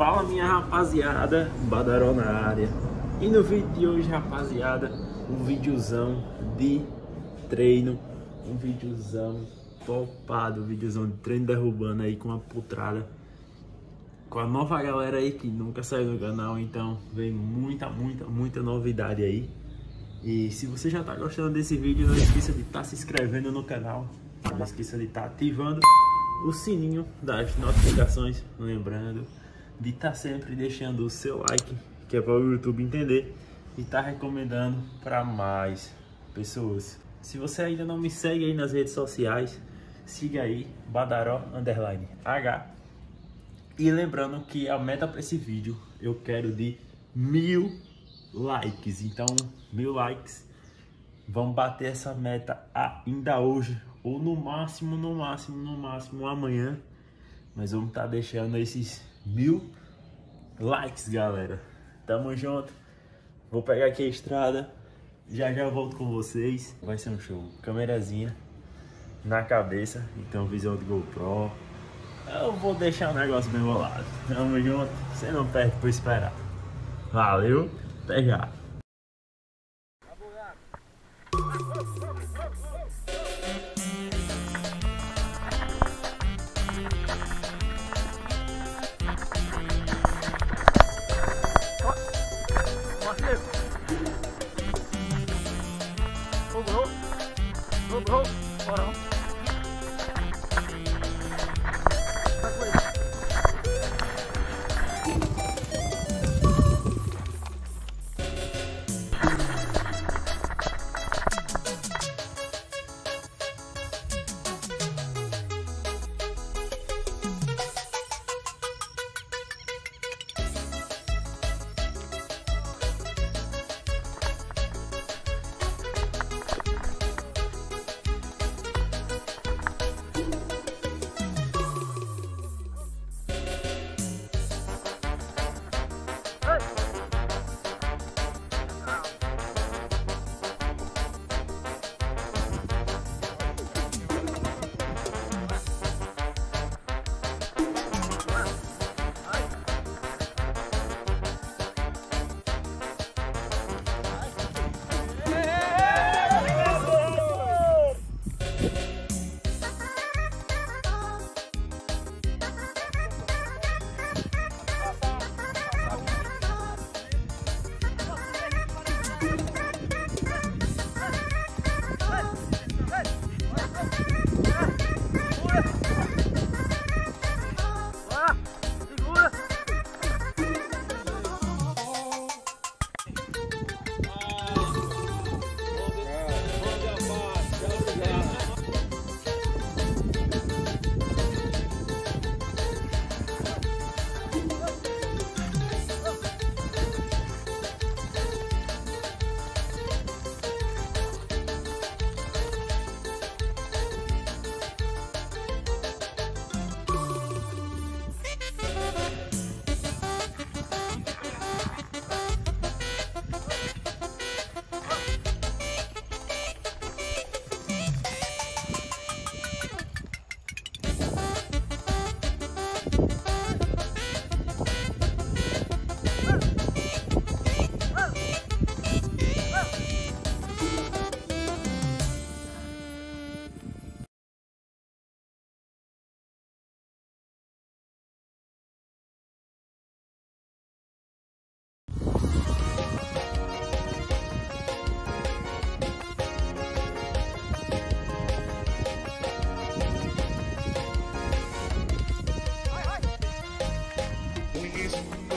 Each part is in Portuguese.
Fala minha rapaziada, Badaró na área. E no vídeo de hoje, rapaziada, um videozão de treino, um videozão topado, um videozão de treino derrubando aí com a putrada. Com a nova galera aí que nunca saiu do canal, então vem muita, muita, muita novidade aí. E se você já tá gostando desse vídeo, não esqueça de estar tá se inscrevendo no canal. Não esqueça de estar tá ativando o sininho das notificações, lembrando de estar tá sempre deixando o seu like, que é para o YouTube entender e estar tá recomendando para mais pessoas. Se você ainda não me segue aí nas redes sociais, siga aí Badaró underline H. E lembrando que a meta para esse vídeo eu quero de mil likes. Então, mil likes. Vamos bater essa meta ainda hoje. Ou no máximo, no máximo, no máximo amanhã. Mas vamos estar tá deixando esses mil likes, galera. Tamo junto. Vou pegar aqui a estrada. Já já volto com vocês. Vai ser um show. Câmerazinha na cabeça. Então visão de GoPro. Eu vou deixar o negócio bem bolado. Tamo junto. Você não perde por esperar. Valeu. total.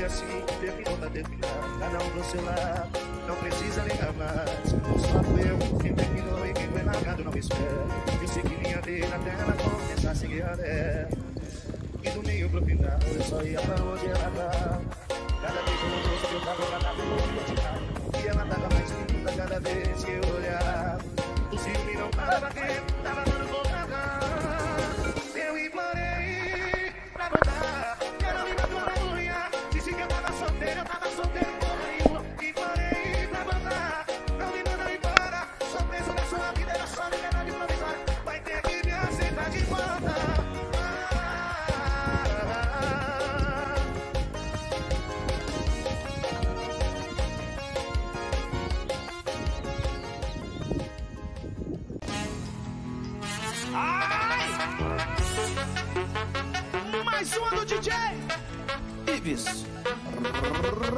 Até já. cada um do lado, não precisa ligar mais. Só fui eu quem terminou e quem foi largado não espera. Sei que minha vida até ela começar a seguir a dela. E do meio pro final eu só ia pra onde ela tava. Cada vez que eu rosto eu tava lá na rua, E ela tava mais linda cada vez que eu olhava. O ciúme não tava quente, tava dando Uma do DJ Ives.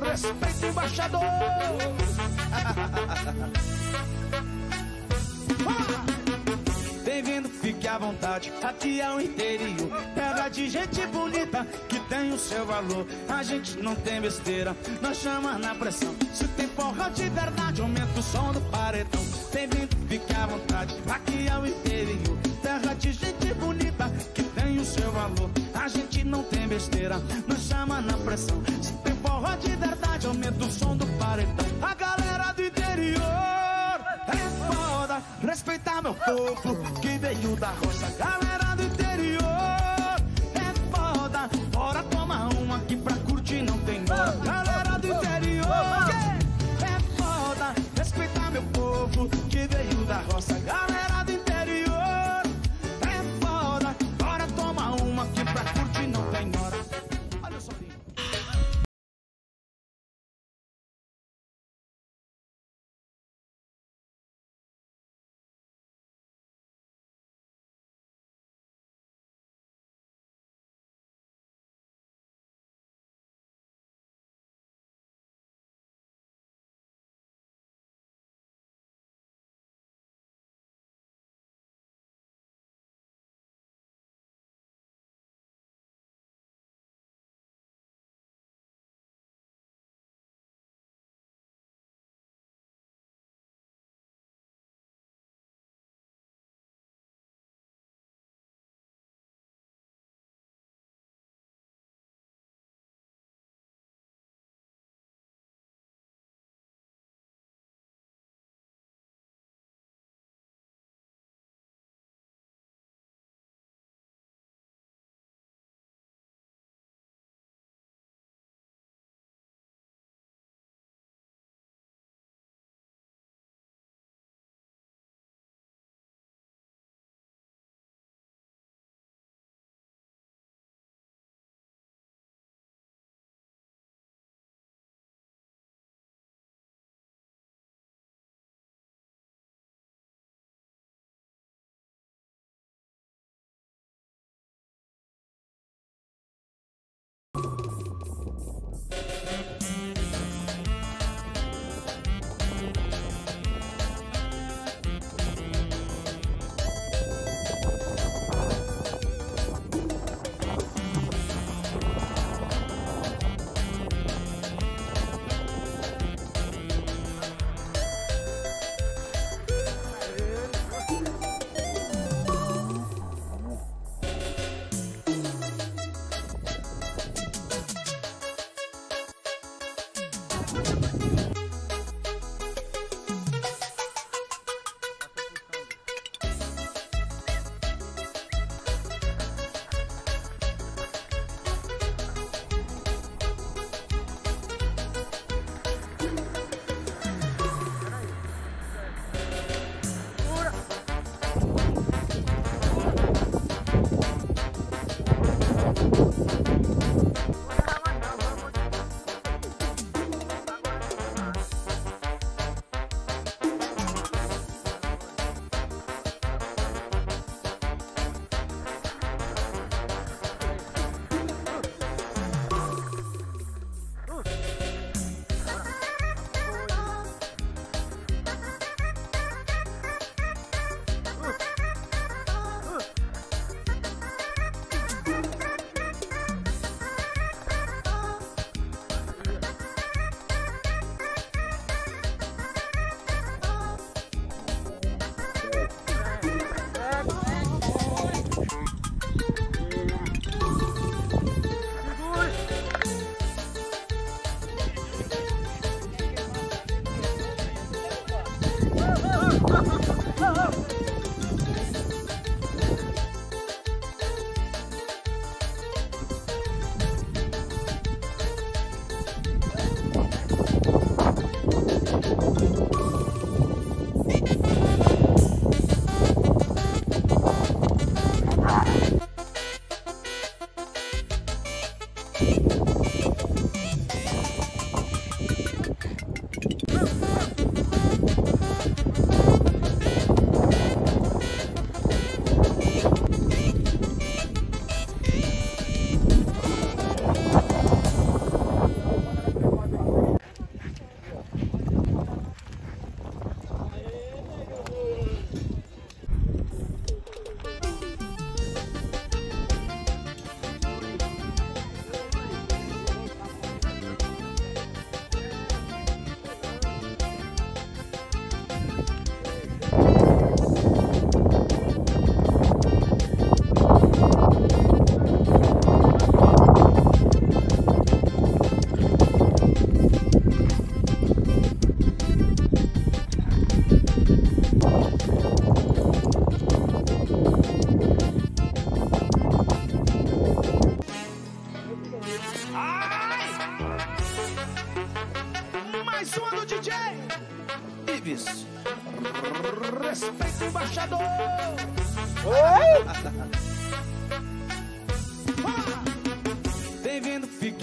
Respeito, embaixador. Bem-vindo, fique à vontade. Aqui é o interior, terra de gente bonita que tem o seu valor. A gente não tem besteira, nós chama na pressão. Se tem porra de verdade, aumenta o som do paredão. Bem-vindo, fique à vontade. Aqui é o interior, terra de gente bonita que o seu valor. A gente não tem besteira, nós chama na pressão. Se tem porra de verdade, aumenta o som do paredão. A galera do interior é foda, respeitar meu povo que veio da roça. Galera do interior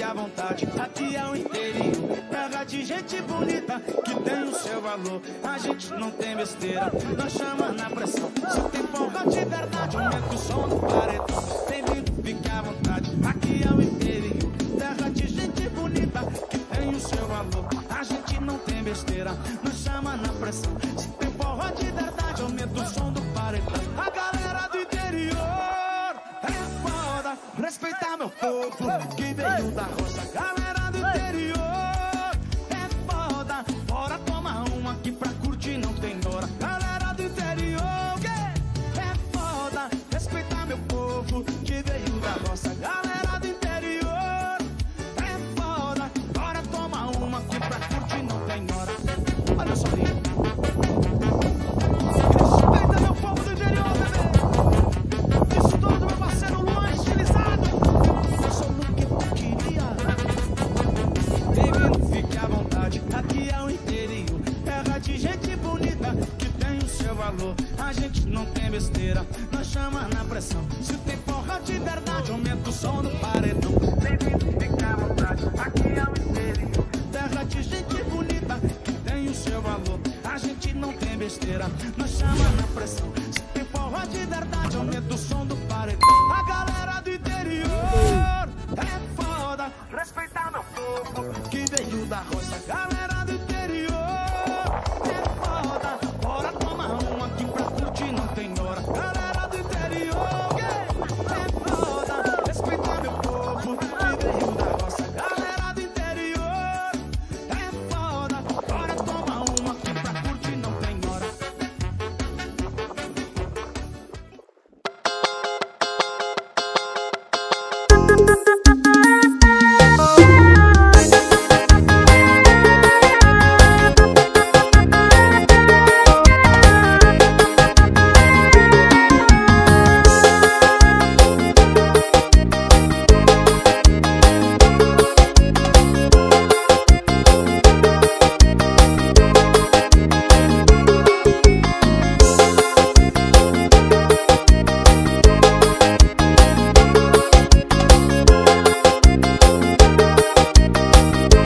à vontade. Aqui é o interior, terra de gente bonita que tem o seu valor. A gente não tem besteira, nós chama na pressão. Se tem folga de verdade, aumenta o som do paredão. Bem-vindo, fique à vontade. Aqui é o interior, terra de gente bonita que tem o seu valor. A gente não tem besteira, não chama na pressão. Se tem forró de verdade, aumenta o som corpo que veio da roça.